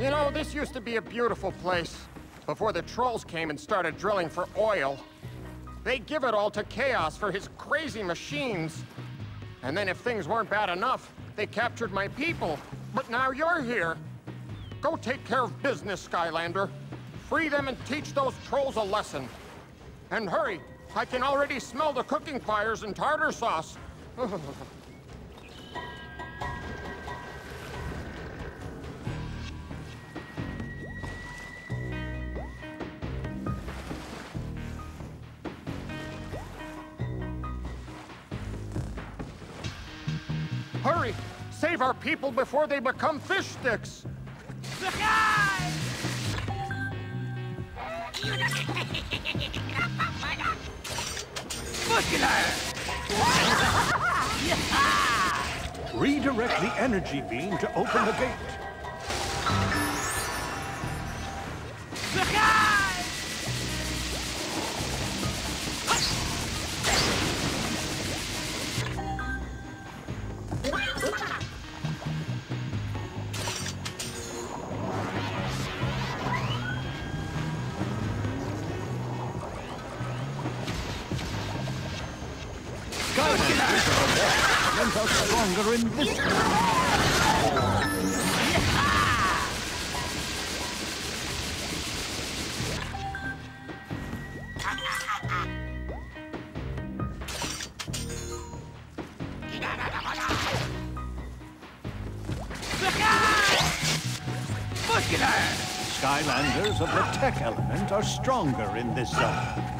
You know, this used to be a beautiful place. Before the trolls came and started drilling for oil. They give it all to Kaos for his crazy machines. And then if things weren't bad enough, they captured my people. But now you're here. Go take care of business, Skylander. Free them and teach those trolls a lesson. And hurry, I can already smell the cooking fires and tartar sauce. Hurry! Save our people before they become fish sticks! Redirect the energy beam to open the gate. Stronger in this Skylanders of the tech element are stronger in this zone.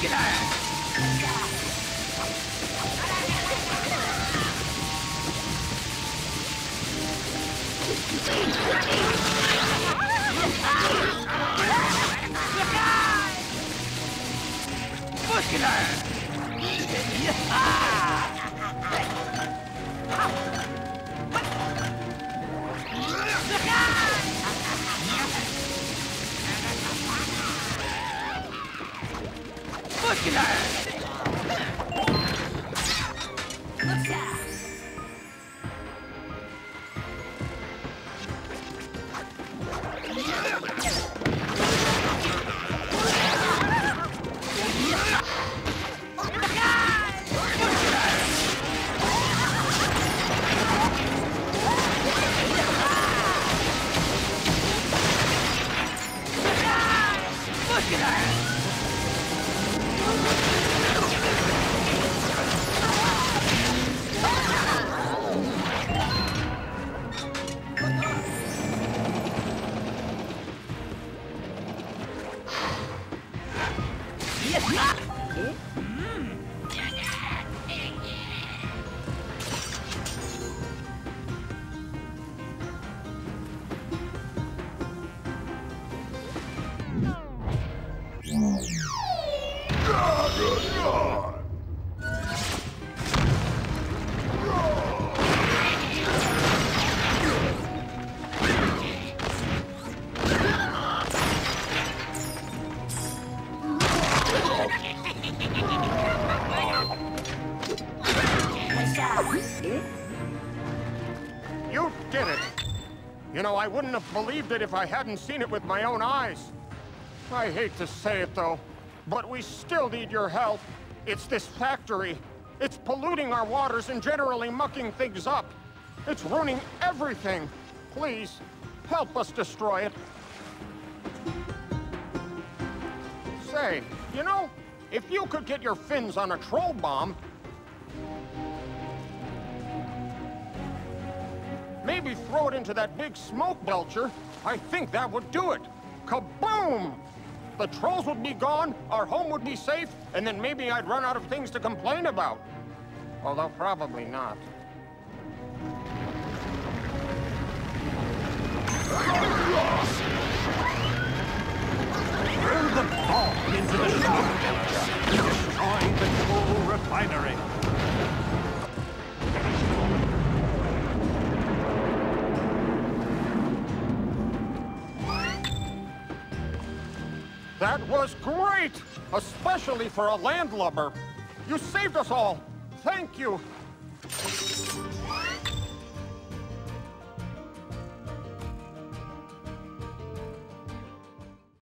the energy beam to eliminate your enemies. You You know, I wouldn't have believed it if I hadn't seen it with my own eyes. I hate to say it, though, but we still need your help. It's this factory. It's polluting our waters and generally mucking things up. It's ruining everything. Please, help us destroy it. Say, you know, if you could get your fins on a troll bomb, maybe throw it into that big smoke belcher, I think that would do it. Kaboom! The trolls would be gone, our home would be safe, and then maybe I'd run out of things to complain about. Although probably not. That was great! Especially for a landlubber. You saved us all. Thank you.